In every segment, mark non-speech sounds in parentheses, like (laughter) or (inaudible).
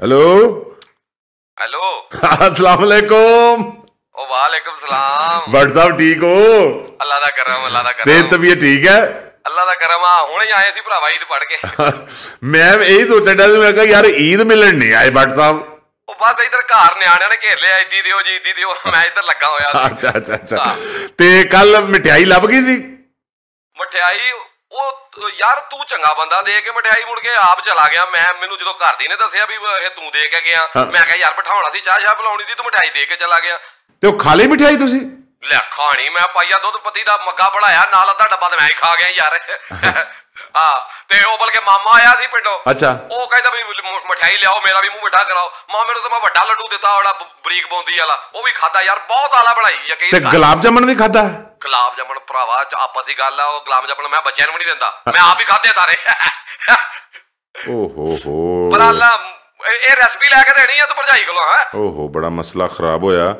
Hello hello अस्सलाम वालेकुम ओ वालेकुम सलाम भट्ट साहब ठीक हो ਅੱਲਾ ਦਾ ਕਰਮ ਅੱਲਾ ਦਾ सेहत ਕਰਮ तबीयत ठीक है ਅੱਲਾ ਦਾ ਕਰਮ ਆ ਹੁਣੇ ਹੀ ਆਏ ਸੀ ਭਰਾਵਾ ਈਦ ਪੜ ਕੇ ਮੈਂ ਇਹੀ ਸੋਚਣ ਡਿਆ ਸੀ ਮੈਂ ਕਿਹਾ ਯਾਰ ਈਦ ਮਿਲਣ ਨਹੀਂ ਆਏ ਭੱਟ ਸਾਹਿਬ ਉਹ ਬਸ ਇਧਰ ਘਰ ਨਿਆਣਿਆਂ ਨੇ ਘੇਰ ਲਿਆ ਇੱਦੀ ਦਿਓ ਜੀ ਇੱਦੀ ਦਿਓ ਮੈਂ ਇੱਧਰ ਲੱਗਾ ਹੋਇਆ ਸੀ ਅੱਛਾ ਅੱਛਾ ਅੱਛਾ ਹਾਂ। ਤੇ ਕੱਲ ਮਠਿਆਈ ਲੱਭ ਗਈ ਸੀ ਮਠਿਆਈ ਉਹ ਯਾਰ ਤੂੰ ਚੰਗਾ ਬੰਦਾ ਦੇ ਕੇ ਮਠਿਆਈ ਮੁੜ ਕੇ ਆਪ ਚਲਾ ਗਿਆ। ਮੈਂ ਮੈਨੂੰ ਜਦੋਂ ਘਰ ਦੀ ਨੇ ਦੱਸਿਆ ਵੀ ਇਹ ਤੂੰ ਦੇ ਕੇ ਗਿਆ। ਮੈਂ ਕਿਹਾ ਯਾਰ ਬਿਠਾਉਣਾ ਸੀ ਚਾਹ ਸ਼ਾਹ ਪਿਲਾਉਣੀ ਸੀ ਤੂੰ ਮਠਿਆਈ ਦੇ ਕੇ ਚਲਾ ਗਿਆ। ਤੇ ਉਹ ਖਾ ਲਈ ਮਠਿਆਈ ਤੁਸੀਂ? ਲੈ ਖਾਣੀ। ਮੈਂ ਪਾਈਆ ਦੁੱਧ ਪੱਤੀ ਦਾ ਮੱਗਾ ਬਣਾਇਆ ਨਾਲ ਅੱਧਾ ਡੱਬਾ ਤੇ ਮੈਂ ਹੀ ਖਾ ਗਿਆ ਯਾਰ। (laughs) ਹਾਂ ਤੇ ਉਹ ਬਲਕਿ ਮਾਮਾ ਆਇਆ ਸੀ ਪਿੰਡੋਂ। ਅੱਛਾ। ਉਹ ਕਹਿੰਦਾ ਵੀ ਮਠਿਆਈ ਲਿਆਓ ਮੇਰਾ ਵੀ ਮੂੰਹ ਮਿੱਠਾ ਕਰਾਓ। ਮਾਮੇ ਨੂੰ ਤਾਂ ਮੈਂ ਵੱਡਾ ਲੱਡੂ ਦਿੱਤਾ ਉਹਦਾ ਬਰੀਕ ਬੂੰਦੀ ਵਾਲਾ। ਉਹ ਵੀ ਖਾਦਾ ਯਾਰ ਬਹੁਤ ਆਲਾ ਬਣਾਈ ਤੇ ਯਕੀਨ ਕਰ ਗੁਲਾਬ ਜਾਮਨ ਵੀ ਖਾਦਾ ਗੁਲਾਬ ਜਾਮਣ ਭਰਾਵਾ ਆਪਸ ਦੀ ਗੱਲ ਆ ਉਹ ਗੁਲਾਬ ਜਾਮਣ ਮੈਂ ਬੱਚਿਆਂ ਨੂੰ ਵੀ ਨਹੀਂ ਦਿੰਦਾ। ਮੈਂ ਆਪ ਹੀ ਖਾਦੇ ਸਾਰੇ। ਓਹੋ ਹੋ। ਪਰ ਅੱਲਾ ਇਹ ਰੈਸਪੀ ਲੈ ਕੇ ਦੇਣੀ ਆ ਤੂੰ ਭਰਜਾਈ ਕੋਲੋਂ ਹੈ? ਓਹੋ ਬੜਾ ਮਸਲਾ ਖਰਾਬ ਹੋਇਆ।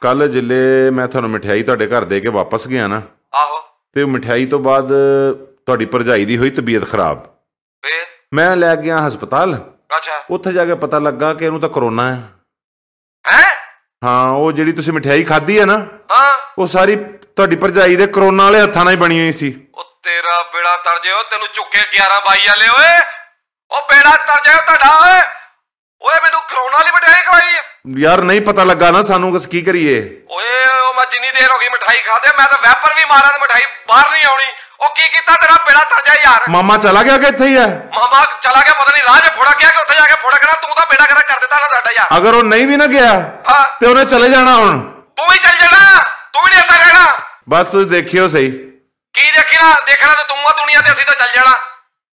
ਕੱਲ ਜਿੱਲੇ ਮੈਂ ਤੁਹਾਨੂੰ ਮਠਿਆਈ ਤੁਹਾਡੇ ਘਰ ਦੇ ਕੇ ਵਾਪਸ ਗਿਆ ਨਾ ਆਹੋ। ਤੇ ਮਠਿਆਈ ਤੋਂ ਬਾਅਦ ਤੁਹਾਡੀ ਭਰਜਾਈ ਦੀ ਹੋਈ ਤਬੀਅਤ ਖਰਾਬ। ਫੇਰ? ਮੈਂ ਲੈ ਗਿਆ ਹਸਪਤਾਲ। ਅੱਛਾ। ਉੱਥੇ ਜਾ ਕੇ ਪਤਾ ਲੱਗਾ ਕਿ ਇਹਨੂੰ ਤਾਂ ਕਰੋਨਾ ਹੈ। ਹੈ? ਹਾਂ ਉਹ ਜਿਹੜੀ ਤੁਸੀਂ ਮਠਿਆਈ ਖਾਧੀ ਹੈ ਨਾ ਹਾਂ। ਉਹ ਸਾਰੀ ਤੁਹਾਡੀ ਭਰਜਾਈ ਦੇ ਕਰੋਨਾ ਵਾਲੇ ਹੱਥਾਂ ਨਾਲ ਹੀ ਬਣੀ ਹੋਈ ਸੀ। ਉਹ ਤੇਰਾ ਬੇੜਾ ਤਰ ਜਿਓ ਤੈਨੂੰ ਚੁੱਕੇ 11 ਬਾਈ ਵਾਲੇ ਓਏ। ਉਹ ਬੇੜਾ ਤਰ ਜਾਓ ਤੁਹਾਡਾ ਓਏ। ਓਏ ਮੈਨੂੰ ਕਰੋਨਾ ਦੀ ਮਠਿਆਈ ਖਵਾਈ। ਯਾਰ ਨਹੀਂ ਪਤਾ ਲੱਗਾ ਨਾ ਸਾਨੂੰ ਕਿਸ ਕੀ ਕਰੀਏ। ਓਏ ਉਹ ਮੈਂ ਜਿੰਨੀ ਦੇਰ ਹੋ ਗਈ ਮਠਾਈ ਖਾਦੇ ਮੈਂ ਤਾਂ ਵੈਪਰ ਵੀ ਮਾਰਾਂ ਤੇ ਮਠਾਈ ਬਾਹਰ ਨਹੀਂ ਆਉਣੀ। ਉਹ ਕੀ ਕੀਤਾ ਤੇਰਾ ਬੇੜਾ ਤਰ ਜਾ ਯਾਰ? ਮਾਮਾ ਚਲਾ ਗਿਆ ਕਿ ਇੱਥੇ ਹੀ ਹੈ? ਮਾਮਾ ਚਲਾ ਗਿਆ ਪਤਾ ਨਹੀਂ ਰਾਹ 'ਚ ਫੋੜਾ ਗਿਆ ਕਿ ਉੱਥੇ ਜਾ ਕੇ ਫੋੜਾ ਕਰਾ ਤੂੰ ਤਾਂ ਬੇੜਾ ਕਰਾ ਕਰ ਦਿੱਤਾ ਨਾ ਸਾਡਾ ਯਾਰ। ਅਗਰ ਉਹ ਨਹੀਂ ਵੀ ਨਾ ਗਿਆ ਹਾਂ। ਤੇ ਉਹਨੇ ਚਲੇ ਜਾਣਾ ਹੁਣ। ਤੂੰ ਹੀ ਚੱਲ ਜਾਣਾ ਤੂੰ ਵੀ ਨਹੀਂ ਇੱਥੇ ਰਹਿਣਾ ਬਸ ਤੁਸੀਂ ਦੇਖਿਓ ਸਹੀ। ਕੀ ਦੇਖਣਾ ਦੇਖਣਾ ਤੇ ਤੂੰ ਆ ਦੁਨੀਆ ਤੇ ਅਸੀਂ ਤਾਂ ਚੱਲ ਜਾਣਾ।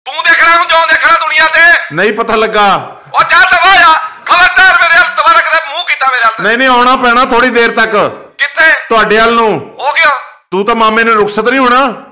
ਤੂੰ ਦੇਖਣਾ ਹੁਣ ਜੋ ਦੇਖਣਾ ਦੁਨੀਆ ਤੇ। ਨਹੀਂ ਪਤਾ ਲੱਗਾ। ਉਹ ਜਾ ਦਵਾ ਜਾ ਖਬਰਦਾਰ ਮੇਰੇ ਹੱਥ ਦਵਾ ਕਦੇ ਮੂੰਹ ਕੀਤਾ ਮੇਰੇ ਹੱਥ ਨਹੀਂ ਨਹੀਂ ਆਉਣਾ ਪੈਣਾ ਥੋੜੀ ਦੇਰ ਤੱਕ। ਕਿੱਥੇ? ਤੁਹਾਡੇ ਵੱਲ ਨੂੰ। ਹੋ ਗਿਆ ਤੂੰ ਤਾਂ ਮਾਮੇ ਨੇ ਰੁਖਸਤ ਨਹੀਂ ਹੋਣਾ। ਉਹ